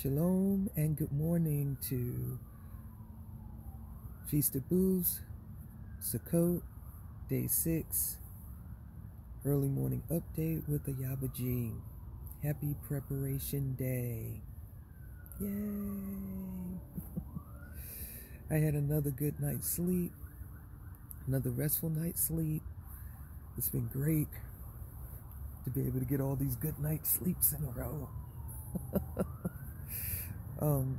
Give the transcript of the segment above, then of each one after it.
Shalom and good morning to Feast of Booths, Sukkot, Day 6, early morning update with the Ayaba G. Happy Preparation Day. Yay! I had another good night's sleep, another restful night's sleep. It's been great to be able to get all these good night sleeps in a row. um,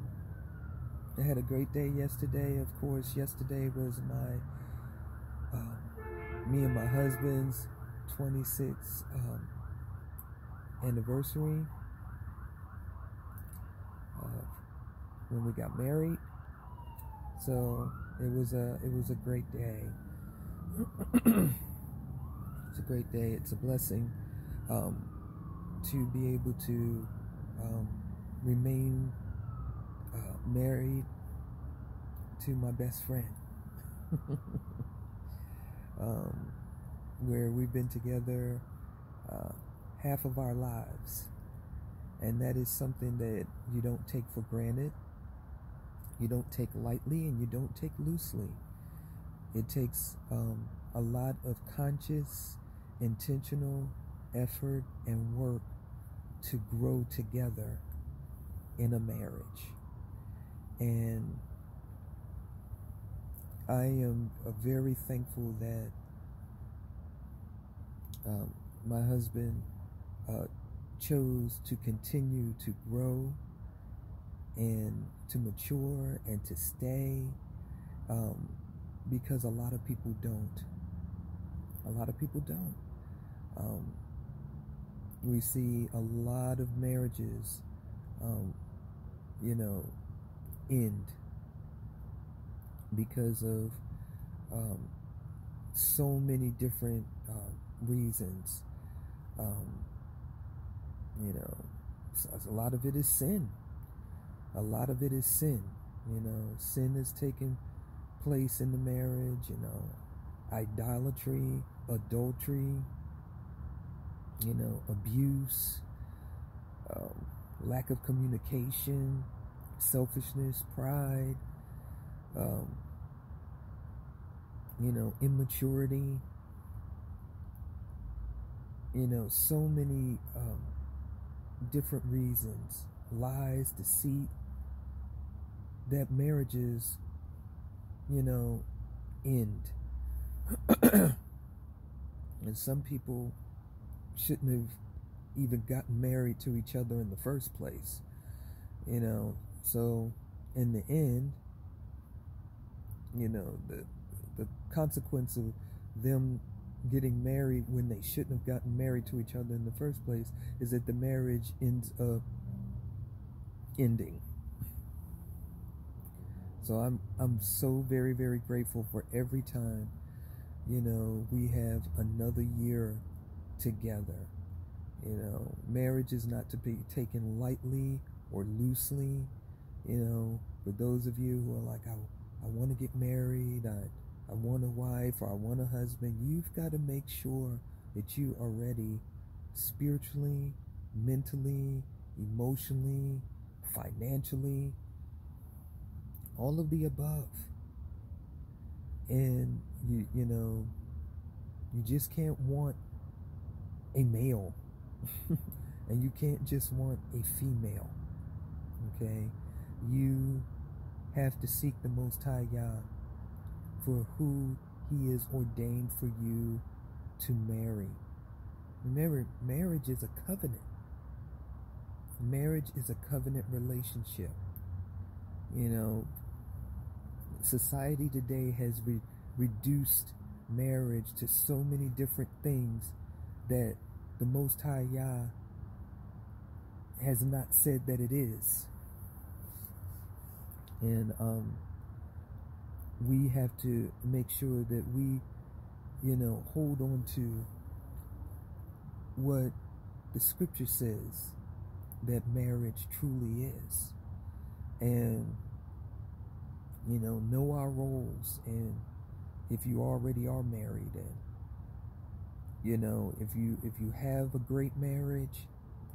I had a great day yesterday. Of course, yesterday was my uh, me and my husband's 26th um, anniversary uh, when we got married. So it was a it was a great day. it's a great day. It's a blessing um, to be able to um, remain uh, married to my best friend. um, where we've been together uh, half of our lives. And that is something that you don't take for granted, you don't take lightly, and you don't take loosely. It takes um, a lot of conscious, intentional effort and work to grow together in a marriage. And I am very thankful that um, my husband uh, chose to continue to grow and to mature and to stay um, because a lot of people don't. A lot of people don't. Um, we see a lot of marriages, um, you know, end because of um, so many different uh, reasons. Um, you know, a lot of it is sin. A lot of it is sin. You know, sin is taking place in the marriage. You know, idolatry, adultery. You know, abuse, um, lack of communication, selfishness, pride. Um, you know, immaturity you know, so many um, different reasons, lies, deceit, that marriages, you know, end. and some people shouldn't have even gotten married to each other in the first place, you know. So, in the end, you know, the the consequence of them getting married when they shouldn't have gotten married to each other in the first place is that the marriage ends up ending. So I'm I'm so very very grateful for every time you know we have another year together. You know, marriage is not to be taken lightly or loosely. You know, for those of you who are like I I want to get married, I I want a wife or I want a husband, you've got to make sure that you are ready spiritually, mentally, emotionally, financially, all of the above. And you you know, you just can't want a male. and you can't just want a female. Okay? You have to seek the most high Yah for who he is ordained for you to marry. Remember, marriage is a covenant. Marriage is a covenant relationship. You know, society today has re- reduced marriage to so many different things that the Most High Yah has not said that it is. And um, we have to make sure that we, you know, hold on to what the scripture says that marriage truly is. And, you know, know our roles. And if you already are married and, you know, if you if you have a great marriage,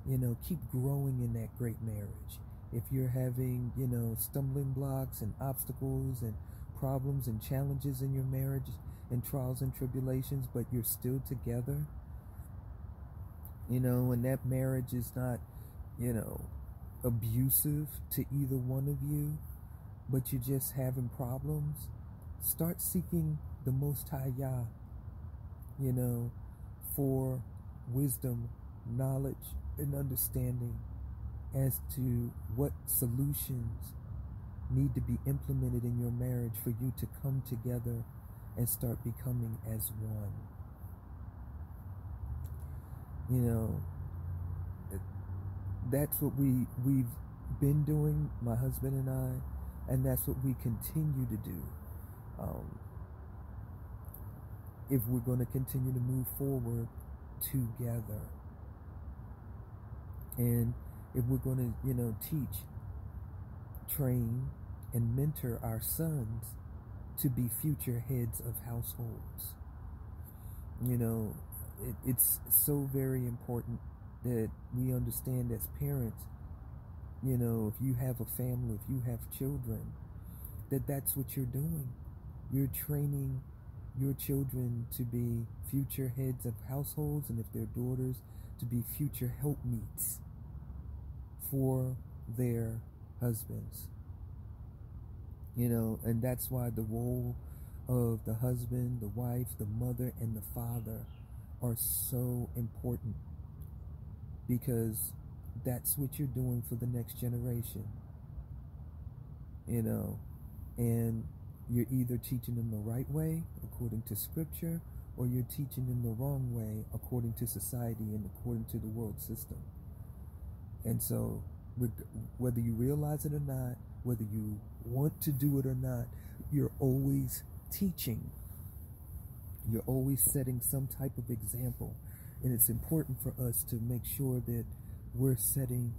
you know, keep growing in that great marriage. If you're having, you know, stumbling blocks and obstacles and problems and challenges in your marriage and trials and tribulations, but you're still together, you know, and that marriage is not, you know, abusive to either one of you, but you're just having problems, start seeking the Most High Yah, you know, for wisdom, knowledge, and understanding as to what solutions need to be implemented in your marriage for you to come together and start becoming as one. You know, that's what we we've been doing, my husband and I, and that's what we continue to do. Um, if we're going to continue to move forward together, and if we're going to, you know, teach, train, and mentor our sons to be future heads of households. You know, it, it's so very important that we understand as parents, you know, if you have a family, if you have children, that that's what you're doing. You're training your children to be future heads of households, and if they're daughters, to be future helpmeets for their husbands. You know, and that's why the role of the husband, the wife, the mother, and the father are so important because that's what you're doing for the next generation. You know, and you're either teaching them the right way according to scripture or you're teaching them the wrong way according to society and according to the world system. And so, whether you realize it or not, whether you want to do it or not, you're always teaching. You're always setting some type of example. And it's important for us to make sure that we're setting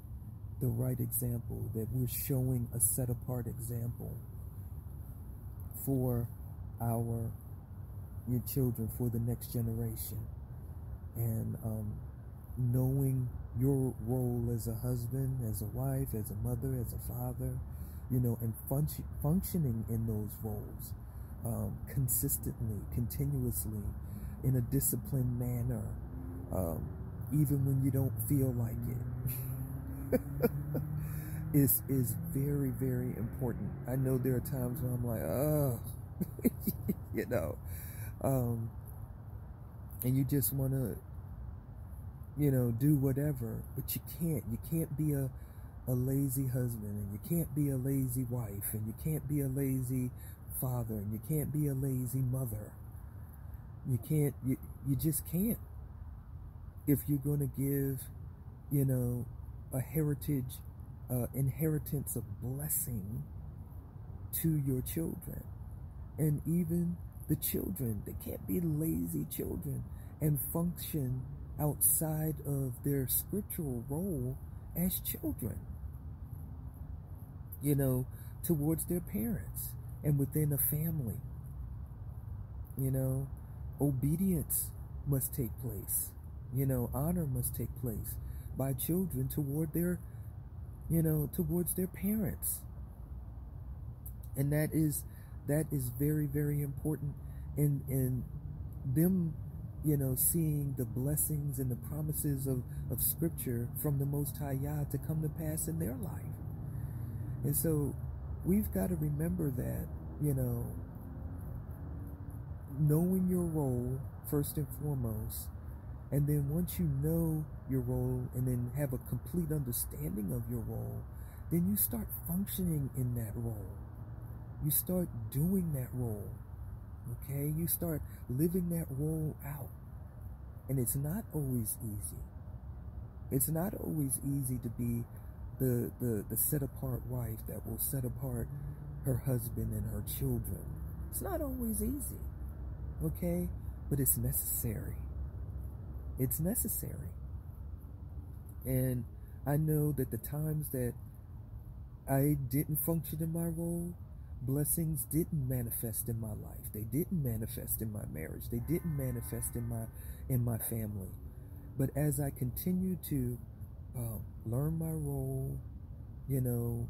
the right example, that we're showing a set apart example for our your children, for the next generation. And um, knowing your role as a husband, as a wife, as a mother, as a father, you know, and fun- functioning in those roles um, consistently, continuously, in a disciplined manner, um, even when you don't feel like it, is is very very important. I know there are times when I'm like, oh, you know, um, and you just want to you know, do whatever, but you can't. You can't be a, a lazy husband, and you can't be a lazy wife, and you can't be a lazy father, and you can't be a lazy mother. You can't, you, you just can't. If you're going to give, you know, a heritage, uh, inheritance of blessing to your children. And even the children, they can't be lazy children and function outside of their scriptural role as children, you know, towards their parents and within a family. You know, obedience must take place. You know, honor must take place by children toward their, you know, towards their parents. And that is that is very, very important in in them you know, seeing the blessings and the promises of, of Scripture from the Most High Yah to come to pass in their life. And so we've got to remember that, you know, knowing your role first and foremost, and then once you know your role and then have a complete understanding of your role, then you start functioning in that role. You start doing that role. Okay? You start living that role out. And it's not always easy. It's not always easy to be the, the, the set apart wife that will set apart her husband and her children. It's not always easy. Okay? But it's necessary. It's necessary. And I know that the times that I didn't function in my role, blessings didn't manifest in my life. They didn't manifest in my marriage. They didn't manifest in my in my family. But as I continue to um, learn my role, you know,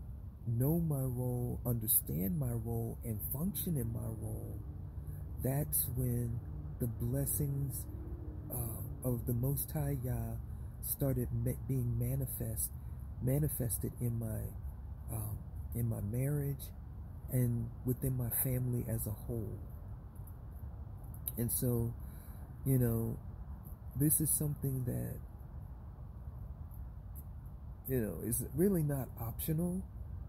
know my role, understand my role, and function in my role, that's when the blessings uh, of the Most High Yah started being manifest, manifested in my um, in my marriage and within my family as a whole. And so, you know, this is something that you know is really not optional.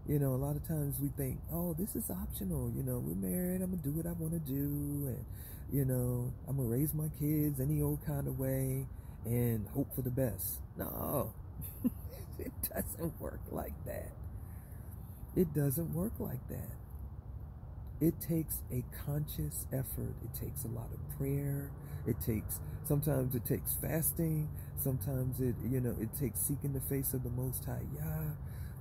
You know a lot of times we think oh this is optional you know we're married i'm gonna do what i want to do and you know i'm gonna raise my kids any old kind of way and hope for the best. No it doesn't work like that. It doesn't work like that it takes a conscious effort. It takes a lot of prayer. It takes sometimes it takes fasting. Sometimes it you know it takes seeking the face of the most high yah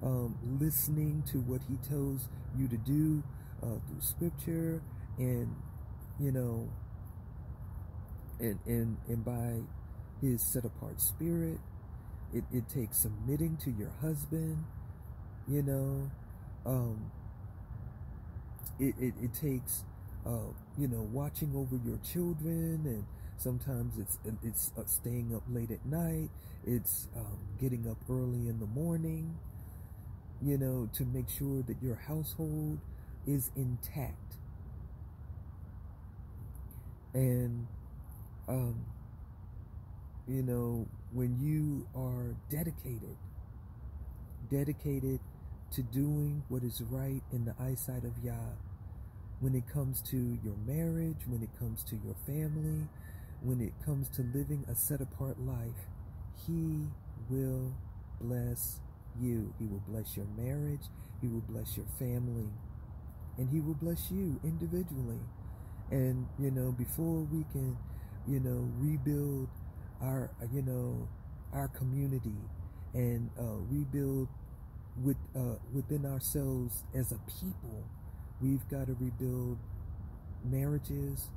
um, listening to what he tells you to do uh, through scripture and you know and and and by his set apart spirit. It, it takes submitting to your husband you know um, it, it, it takes uh, you know watching over your children and sometimes it's it's uh, staying up late at night it's um, getting up early in the morning you know, to make sure that your household is intact. And, um, you know, when you are dedicated, dedicated to doing what is right in the eyesight of Yah, when it comes to your marriage, when it comes to your family, when it comes to living a set apart life, He will bless you. He will bless your marriage. He will bless your family. And He will bless you individually. And, you know, before we can, you know, rebuild our, you know, our community and uh, rebuild with uh, within ourselves as a people, we've got to rebuild marriages,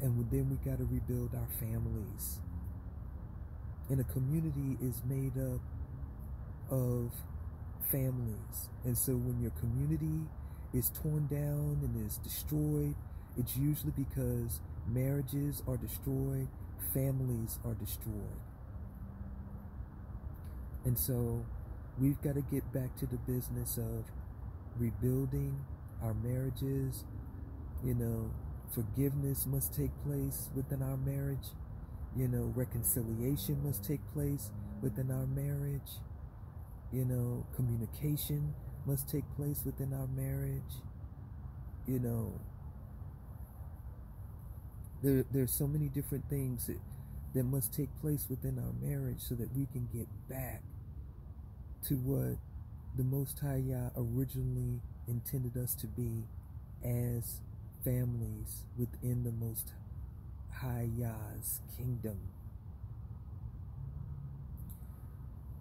and then we got to rebuild our families. And a community is made up of families. And so when your community is torn down and is destroyed, it's usually because marriages are destroyed, families are destroyed. And so we've got to get back to the business of rebuilding our marriages. You know, forgiveness must take place within our marriage. You know, reconciliation must take place within our marriage. You know, communication must take place within our marriage. You know, there, there's so many different things that, that must take place within our marriage so that we can get back to what the Most High Yah originally intended us to be as families within the Most High Yah's kingdom.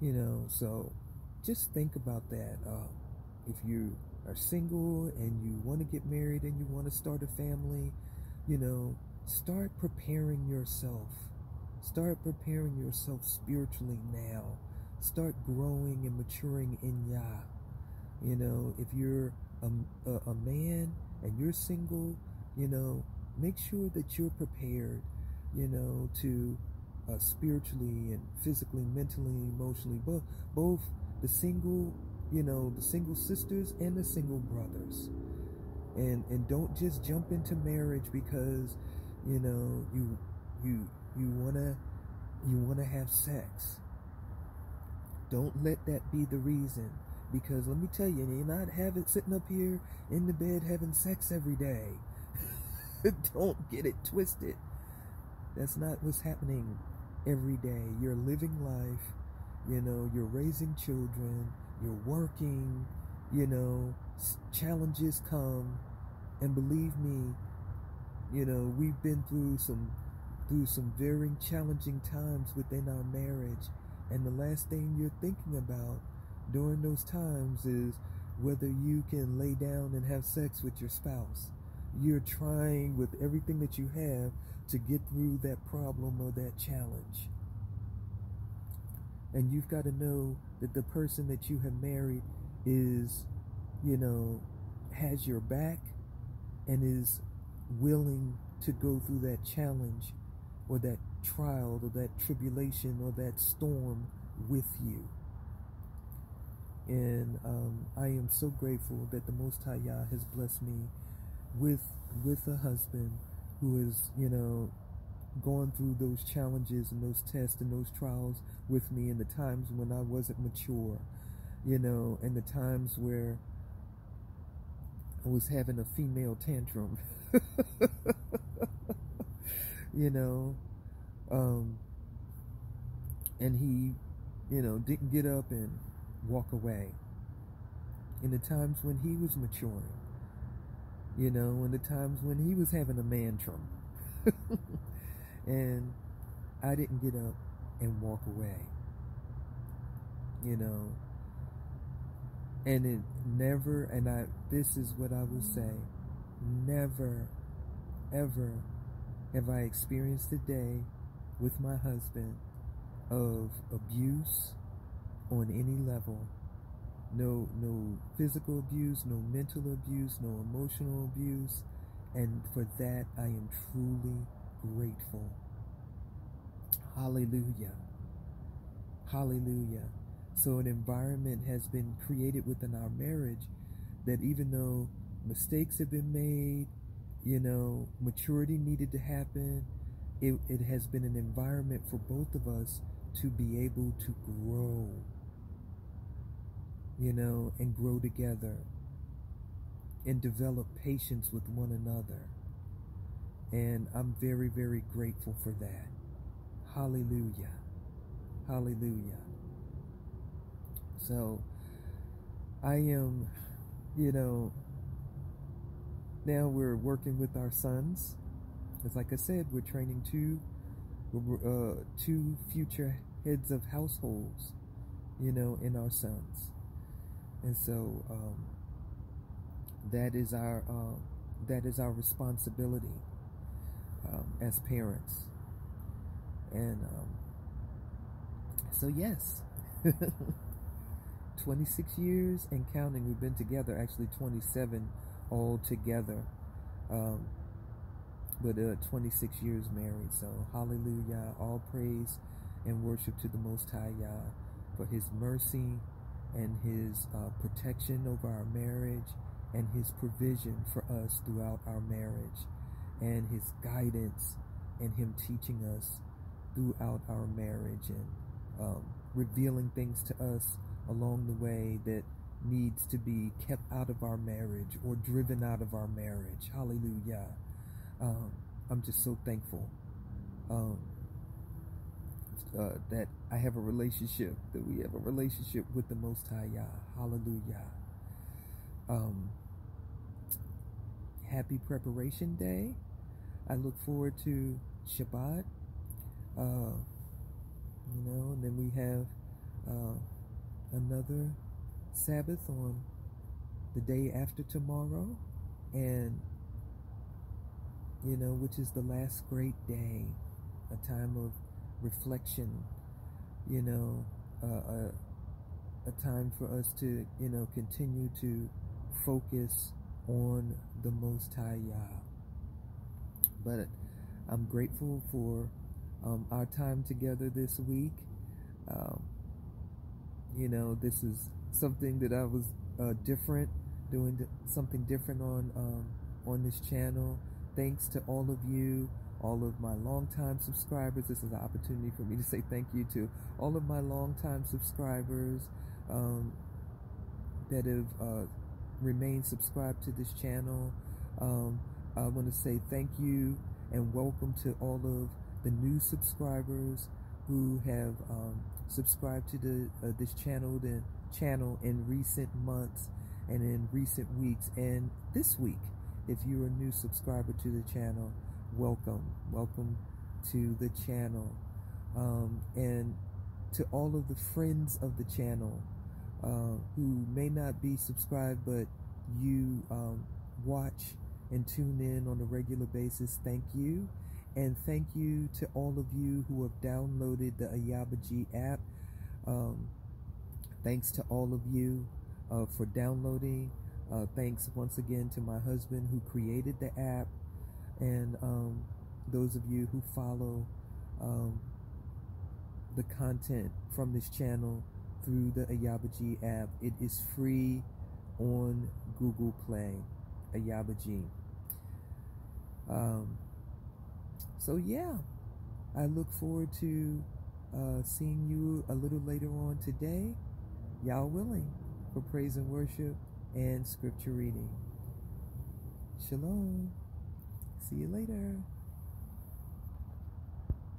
You know, so just think about that. Uh, if you are single and you want to get married and you want to start a family, you know, start preparing yourself. Start preparing yourself spiritually now. Start growing and maturing in Yah. You know, if you're a, a, a man and you're single, you know, make sure that you're prepared, you know, to uh, spiritually and physically, mentally, emotionally, both, both the single, you know, the single sisters and the single brothers. And and don't just jump into marriage because, you know, you you you wanna you wanna have sex. Don't let that be the reason. Because let me tell you, you're not having sitting up here in the bed having sex every day. don't get it twisted. That's not what's happening every day. You're living life you know, you're raising children, you're working, you know, challenges come. And believe me, you know, we've been through some through some very challenging times within our marriage. And the last thing you're thinking about during those times is whether you can lay down and have sex with your spouse. You're trying with everything that you have to get through that problem or that challenge. And you've got to know that the person that you have married is, you know, has your back and is willing to go through that challenge or that trial or that tribulation or that storm with you. And um, I am so grateful that the Most High Yah has blessed me with with a husband who is, you know, gone through those challenges and those tests and those trials with me in the times when I wasn't mature, you know, and the times where I was having a female tantrum. you know, um, and he, you know, didn't get up and walk away. In the times when he was maturing, you know, in the times when he was having a mantrum. and I didn't get up and walk away. You know, and it never, and I, this is what I will say never, ever have I experienced a day with my husband of abuse on any level. No, no physical abuse, no mental abuse, no emotional abuse. And for that, I am truly grateful. Hallelujah. Hallelujah. So, an environment has been created within our marriage that even though mistakes have been made, you know, maturity needed to happen, it, it has been an environment for both of us to be able to grow, you know, and grow together and develop patience with one another. And I'm very, very grateful for that. Hallelujah. Hallelujah. So, I am, you know, now we're working with our sons because, like I said, we're training two, uh, two future heads of households, you know, in our sons, and so um, that is our uh, that is our responsibility um, as parents, and um, so yes. 26 years and counting. We've been together, actually 27 all together. Um, but uh, 26 years married. So hallelujah, all praise and worship to the Most High Yah for His mercy and His uh, protection over our marriage and His provision for us throughout our marriage and His guidance and Him teaching us throughout our marriage and um, revealing things to us along the way that needs to be kept out of our marriage or driven out of our marriage. Hallelujah. Um, I'm just so thankful um, uh, that I have a relationship, that we have a relationship with the Most High Yah. Hallelujah. Um, happy Preparation Day. I look forward to Shabbat. Uh, you know, and then we have uh, another Sabbath on the day after tomorrow. And you know, which is the last great day, a time of reflection, you know, uh, a, a time for us to, you know, continue to focus on the Most High Yah. But I'm grateful for um, our time together this week. Um, you know, this is something that I was uh, different, doing something different on um, on this channel thanks to all of you, all of my longtime subscribers. This is an opportunity for me to say thank you to all of my longtime subscribers um, that have uh, remained subscribed to this channel. Um, I want to say thank you and welcome to all of the new subscribers who have um, subscribed to the uh, this channel the channel in recent months and in recent weeks and this week if you're a new subscriber to the channel, welcome. Welcome to the channel. Um, and to all of the friends of the channel uh, who may not be subscribed, but you um, watch and tune in on a regular basis, thank you. And thank you to all of you who have downloaded the Ayaba G app. Um, thanks to all of you uh, for downloading. Uh, thanks once again to my husband who created the app, and um, those of you who follow um, the content from this channel through the Ayaba G app. It is free on Google Play. Ayaba G. Um, so yeah, I look forward to uh, seeing you a little later on today, Yah willing, for praise and worship and scripture reading. Shalom. See you later.